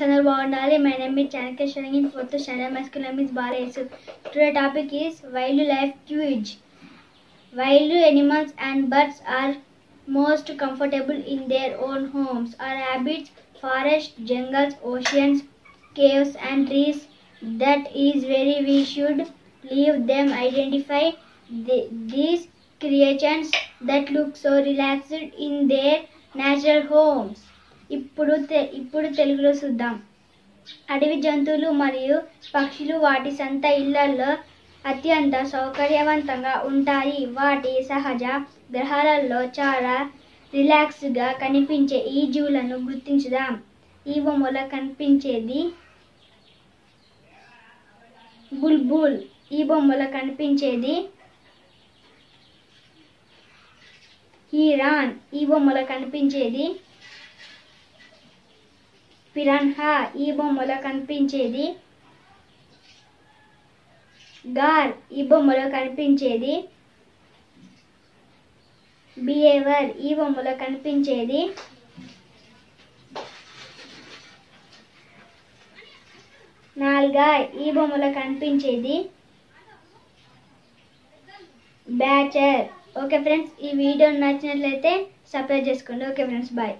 Friends అందరూ బాగుండాలి my name is Chanakyeshwari in fourth standard my school name is బాలేసు today topic is wildlife cause wild animals and birds are most comfortable in their own homes or habits forests jungles oceans caves and trees that is very we should leave them identify the, these creatures that look so relaxed in their natural homes ఇప్పుడు తె- ఇప్పుడు తెలుగులో చూద్దాం. అడవి జంతువులు మరియు పక్షులు వాటి సొంత ఇళ్ళలో అత్యంత సౌకర్యవంతంగా ఉంటాయి. వాటి సహజ గ్రహాలలో చాలా రిలాక్స్గా కనిపించే ఈ జీవులను గుర్తించుదాం. ఈ బొమ్మల కనిపించేది బుల్బుల్. ఈ బొమ్మల కనిపించేది హీరాన్. ఈ బొమ్మల కనిపించేది పిరాన్హా ఈ బొమ్మలో కనిపించేది? గార్ ఈ బొమ్మలో కనిపించేది? బిహేవర్ ఈ బొమ్మలో కనిపించేది? నాలుగా ఈ బొమ్మలో కనిపించేది? బ్యాచర్. ఓకే ఫ్రెండ్స్ ఈ వీడియో నచ్చినట్లయితే సబ్స్క్రైబ్ చేసుకోండి. Okay friends bye.